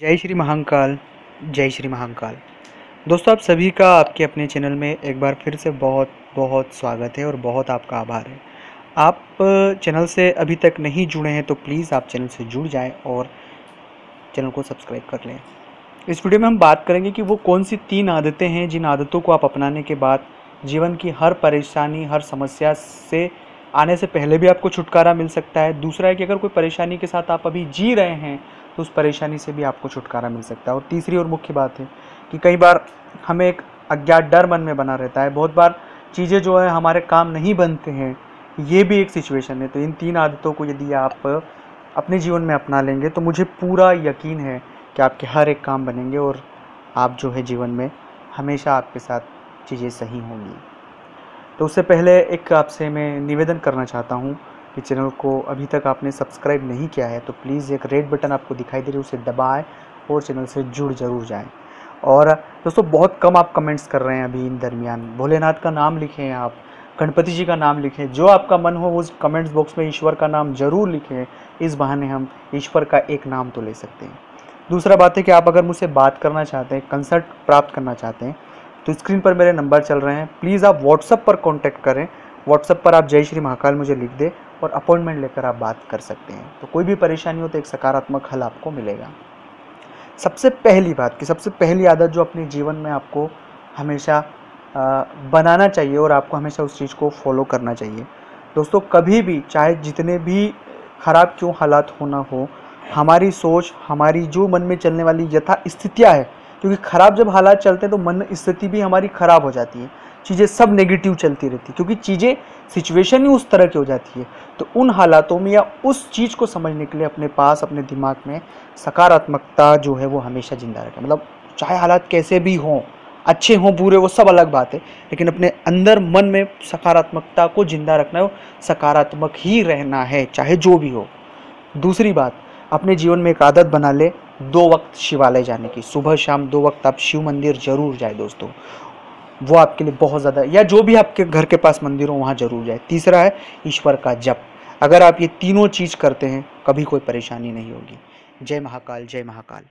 जय श्री महाकाल, जय श्री महाकाल। दोस्तों, आप सभी का आपके अपने चैनल में एक बार फिर से बहुत बहुत स्वागत है और बहुत आपका आभार है। आप चैनल से अभी तक नहीं जुड़े हैं तो प्लीज़ आप चैनल से जुड़ जाएँ और चैनल को सब्सक्राइब कर लें। इस वीडियो में हम बात करेंगे कि वो कौन सी तीन आदतें हैं जिन आदतों को आप अपनाने के बाद जीवन की हर परेशानी, हर समस्या से आने से पहले भी आपको छुटकारा मिल सकता है। दूसरा है कि अगर कोई परेशानी के साथ आप अभी जी रहे हैं तो उस परेशानी से भी आपको छुटकारा मिल सकता है। और तीसरी और मुख्य बात है कि कई बार हमें एक अज्ञात डर मन में बना रहता है। बहुत बार चीज़ें जो है हमारे काम नहीं बनते हैं, ये भी एक सिचुएशन है। तो इन तीन आदतों को यदि आप अपने जीवन में अपना लेंगे तो मुझे पूरा यकीन है कि आपके हर एक काम बनेंगे और आप जो है जीवन में हमेशा आपके साथ चीज़ें सही होंगी। तो उससे पहले एक आपसे मैं निवेदन करना चाहता हूँ कि चैनल को अभी तक आपने सब्सक्राइब नहीं किया है तो प्लीज़ एक रेड बटन आपको दिखाई दे रही है, उसे दबाएँ और चैनल से जुड़ ज़रूर जाएँ। और दोस्तों, बहुत कम आप कमेंट्स कर रहे हैं अभी इन दरमियान। भोलेनाथ का नाम लिखें आप, गणपति जी का नाम लिखें, जो आपका मन हो उस कमेंट्स बॉक्स में ईश्वर का नाम ज़रूर लिखें, इस बहाने हम ईश्वर का एक नाम तो ले सकते हैं। दूसरा बात है कि आप अगर मुझसे बात करना चाहते हैं कंसल्ट प्राप्त करना चाहते हैं तो स्क्रीन पर मेरे नंबर चल रहे हैं। प्लीज़ आप व्हाट्सअप पर कॉन्टैक्ट करें। व्हाट्सअप पर आप जय श्री महाकाल मुझे लिख दें। और अपॉइंटमेंट लेकर आप बात कर सकते हैं। तो कोई भी परेशानी हो तो एक सकारात्मक हल आपको मिलेगा। सबसे पहली बात कि सबसे पहली आदत जो अपने जीवन में आपको हमेशा बनाना चाहिए और आपको हमेशा उस चीज़ को फॉलो करना चाहिए। दोस्तों, कभी भी, चाहे जितने भी ख़राब क्यों हालात होना हो, हमारी सोच, हमारी जो मन में चलने वाली यथा स्थितियाँ है क्योंकि ख़राब जब हालात चलते हैं तो मन, स्थिति भी हमारी ख़राब हो जाती है। चीज़ें सब नेगेटिव चलती रहती है, क्योंकि चीज़ें सिचुएशन ही उस तरह की हो जाती है। तो उन हालातों में या उस चीज़ को समझने के लिए अपने पास, अपने दिमाग में सकारात्मकता जो है, वो हमेशा ज़िंदा रखें। मतलब चाहे हालात कैसे भी हों, अच्छे हों, बुरे वो सब अलग बात है, लेकिन अपने अंदर मन में सकारात्मकता को ज़िंदा रखना है सकारात्मक ही रहना है, चाहे जो भी हो। दूसरी बात, अपने जीवन में एक आदत बना ले दो वक्त शिवालय जाने की। सुबह शाम दो वक्त आप शिव मंदिर ज़रूर जाए दोस्तों। वो आपके लिए बहुत ज़्यादा, या जो भी आपके घर के पास मंदिर हो, वहाँ ज़रूर जाए। तीसरा है ईश्वर का जप। अगर आप ये तीनों चीज़ करते हैं, कभी कोई परेशानी नहीं होगी। जय महाकाल जय महाकाल।